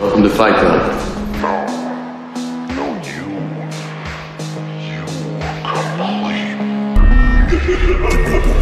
Welcome to Fight Club. No. No, you. You complete.